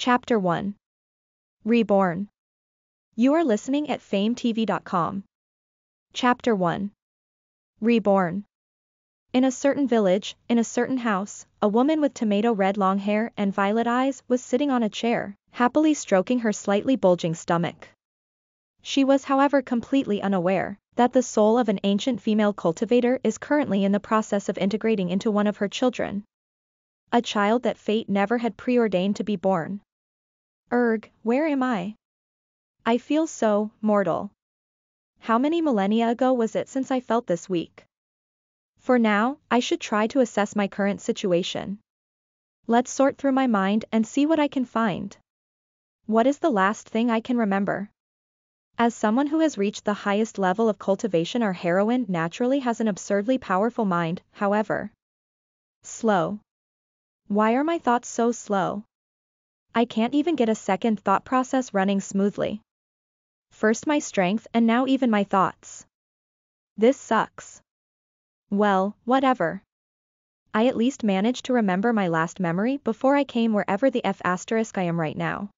Chapter 1 Reborn. You are listening at fametv.com. Chapter 1 Reborn. In a certain village, in a certain house, a woman with tomato red long hair and violet eyes was sitting on a chair, happily stroking her slightly bulging stomach. She was however completely unaware that the soul of an ancient female cultivator is currently in the process of integrating into one of her children. A child that fate never had preordained to be born. Erg, where am I? I feel so, mortal. How many millennia ago was it since I felt this weak? For now, I should try to assess my current situation. Let's sort through my mind and see what I can find. What is the last thing I can remember? As someone who has reached the highest level of cultivation our heroine naturally has an absurdly powerful mind, however. Slow. Why are my thoughts so slow? I can't even get a second thought process running smoothly. First my strength and now even my thoughts. This sucks. Well, whatever. I at least managed to remember my last memory before I came wherever the F asterisk I am right now.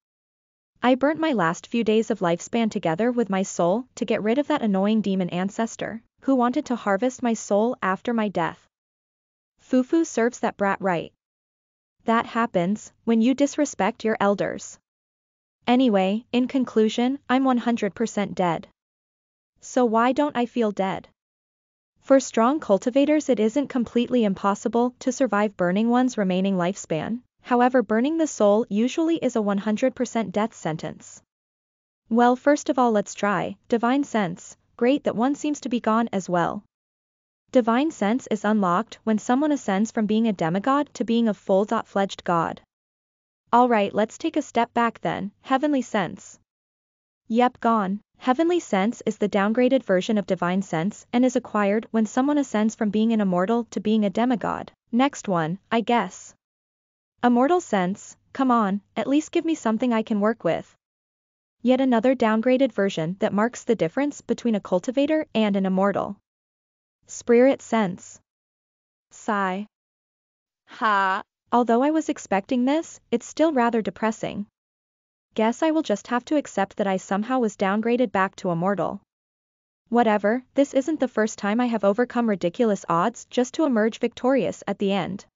I burnt my last few days of lifespan together with my soul to get rid of that annoying demon ancestor, who wanted to harvest my soul after my death. Fufu serves that brat right. That happens when you disrespect your elders. Anyway, in conclusion, I'm 100% dead. So why don't I feel dead? For strong cultivators it isn't completely impossible to survive burning one's remaining lifespan, however burning the soul usually is a 100% death sentence. Well first of all let's try, divine sense, great that one seems to be gone as well. Divine sense is unlocked when someone ascends from being a demigod to being a full-fledged god. Alright let's take a step back then, heavenly sense. Yep gone. Heavenly sense is the downgraded version of divine sense and is acquired when someone ascends from being an immortal to being a demigod. Next one, I guess. Immortal sense, come on, at least give me something I can work with. Yet another downgraded version that marks the difference between a cultivator and an immortal. Spirit sense. Sigh. Ha. Although I was expecting this, it's still rather depressing. Guess I will just have to accept that I somehow was downgraded back to a mortal. Whatever, this isn't the first time I have overcome ridiculous odds just to emerge victorious at the end.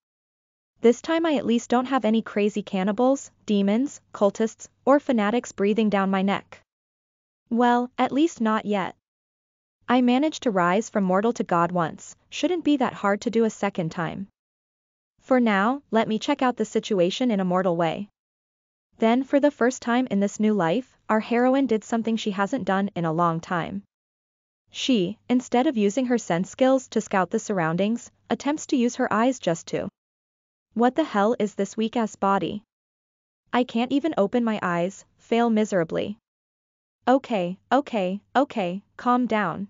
This time I at least don't have any crazy cannibals, demons, cultists, or fanatics breathing down my neck. Well, at least not yet. I managed to rise from mortal to god once, shouldn't be that hard to do a second time. For now, let me check out the situation in a mortal way. Then for the first time in this new life, our heroine did something she hasn't done in a long time. She, instead of using her sense skills to scout the surroundings, attempts to use her eyes just to. What the hell is this weak-ass body? I can't even open my eyes, fail miserably. Okay, okay, okay, calm down.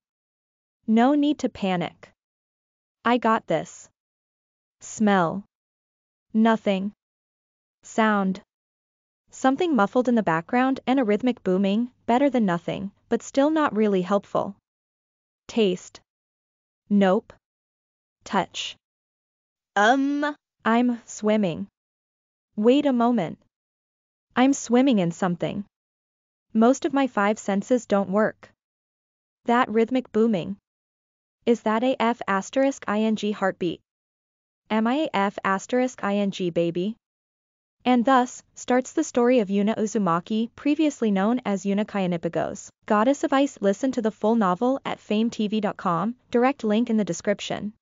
No need to panic. I got this. Smell. Nothing. Sound. Something muffled in the background and a rhythmic booming, better than nothing, but still not really helpful. Taste. Nope. Touch. Um. I'm swimming. Wait a moment. I'm swimming in something. Most of my five senses don't work. That rhythmic booming. Is that a F asterisk ing heartbeat? Am I a F asterisk ing baby? And thus, starts the story of Yuna Uzumaki, previously known as Yuna Kayanipagos, Goddess of Ice. Listen to the full novel at fametv.com, direct link in the description.